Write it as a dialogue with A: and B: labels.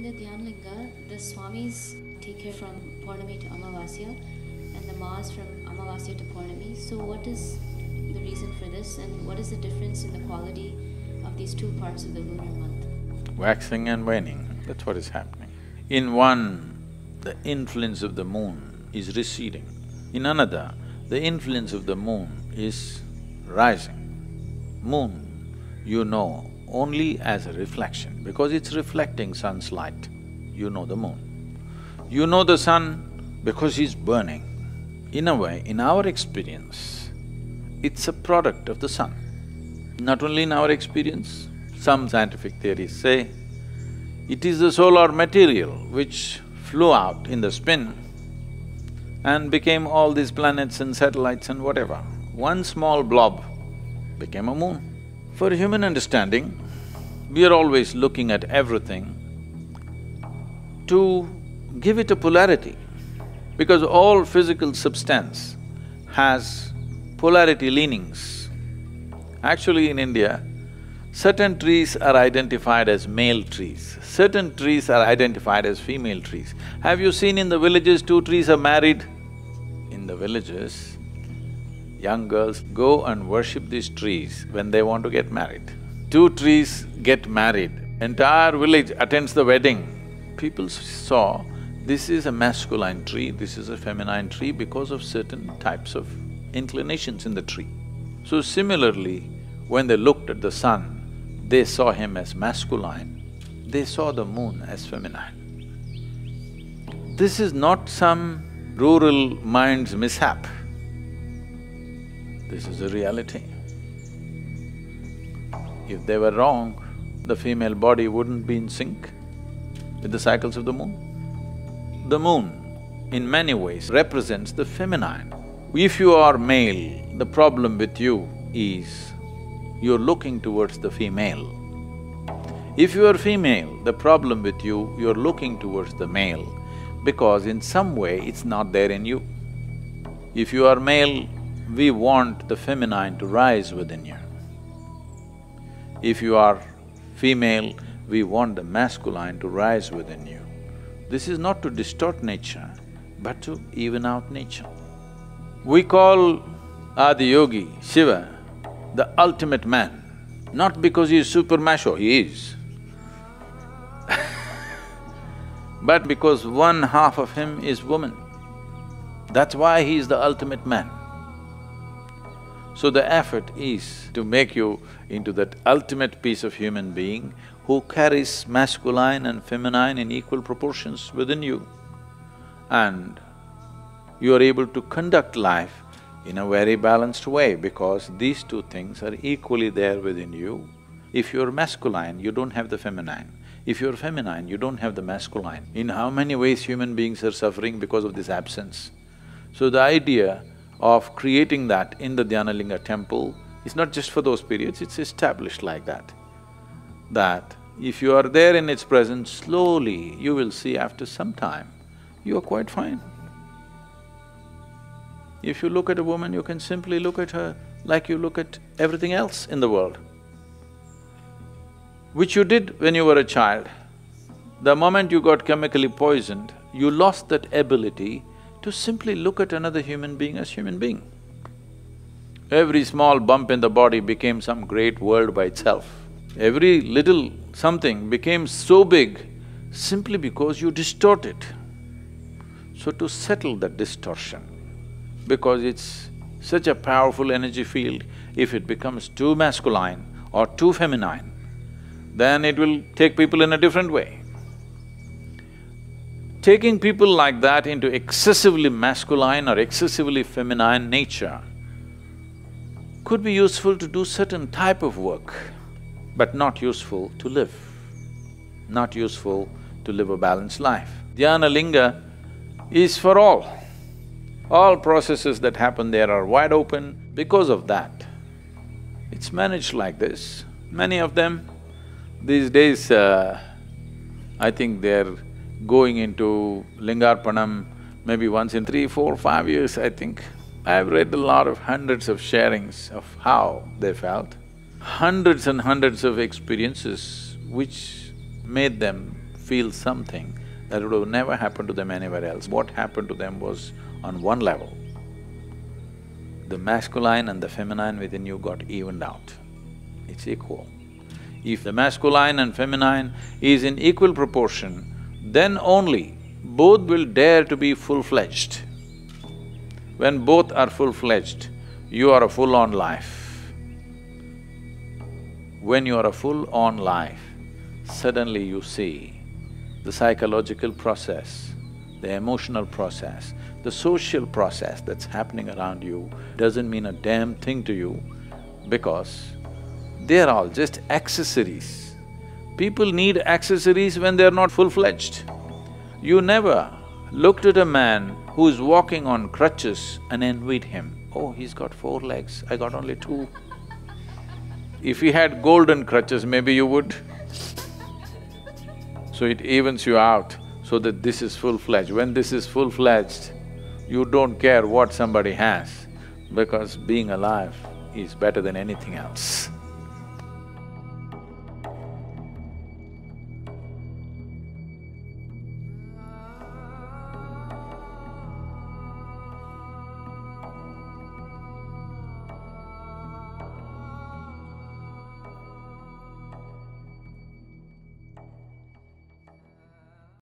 A: In the Dhyanalinga, the Swamis take care from Purnima to Amavasya and the Maas from Amavasya to Purnima. So, what is the reason for this and what is the difference in the quality of these two parts of the lunar month?
B: waxing and waning, that's what is happening. In one, the influence of the moon is receding. In another, the influence of the moon is rising. Moon, you know only as a reflection, because it's reflecting sun's light, you know the moon. You know the sun because he's burning. In a way, in our experience, it's a product of the sun. Not only in our experience, some scientific theories say it is the solar material which flew out in the spin and became all these planets and satellites and whatever. One small blob became a moon. For human understanding, we are always looking at everything to give it a polarity, because all physical substance has polarity leanings. Actually, in India, certain trees are identified as male trees, certain trees are identified as female trees. Have you seen in the villages two trees are married? In the villages, young girls go and worship these trees when they want to get married. Two trees get married, entire village attends the wedding. People saw this is a masculine tree, this is a feminine tree because of certain types of inclinations in the tree. So similarly, when they looked at the sun, they saw him as masculine, they saw the moon as feminine. This is not some rural mind's mishap. This is a reality. If they were wrong, the female body wouldn't be in sync with the cycles of the moon. The moon, in many ways, represents the feminine. If you are male, the problem with you is you're looking towards the female. If you are female, the problem with you, you're looking towards the male because in some way it's not there in you. If you are male, we want the feminine to rise within you. If you are female, we want the masculine to rise within you. This is not to distort nature, but to even out nature. We call Adiyogi, Shiva, the ultimate man, not because he is super macho, he is. but because one half of him is woman. That's why he is the ultimate man. So the effort is to make you into that ultimate piece of human being who carries masculine and feminine in equal proportions within you. And you are able to conduct life in a very balanced way because these two things are equally there within you. If you're masculine, you don't have the feminine. If you're feminine, you don't have the masculine. In how many ways human beings are suffering because of this absence? So the idea of creating that in the Dhyanalinga temple is not just for those periods, it's established like that. That if you are there in its presence, slowly you will see after some time, you are quite fine. If you look at a woman, you can simply look at her like you look at everything else in the world, which you did when you were a child. The moment you got chemically poisoned, you lost that ability to simply look at another human being as human being. Every small bump in the body became some great world by itself. Every little something became so big simply because you distort it. So to settle that distortion, because it's such a powerful energy field, if it becomes too masculine or too feminine, then it will take people in a different way. Taking people like that into excessively masculine or excessively feminine nature could be useful to do certain type of work, but not useful to live, not useful to live a balanced life. Dhyana Linga is for all. All processes that happen there are wide open because of that. It's managed like this. Many of them, these days, uh, I think they're going into Lingarpanam maybe once in three, four, five years, I think. I've read a lot of hundreds of sharings of how they felt, hundreds and hundreds of experiences which made them feel something that would have never happened to them anywhere else. What happened to them was on one level. The masculine and the feminine within you got evened out. It's equal. If the masculine and feminine is in equal proportion, then only both will dare to be full-fledged. When both are full-fledged, you are a full-on life. When you are a full-on life, suddenly you see the psychological process, the emotional process, the social process that's happening around you doesn't mean a damn thing to you because they're all just accessories. People need accessories when they're not full-fledged. You never looked at a man who's walking on crutches and envied him. Oh, he's got four legs, I got only two. If he had golden crutches, maybe you would. So it evens you out so that this is full-fledged. When this is full-fledged, you don't care what somebody has because being alive is better than anything else.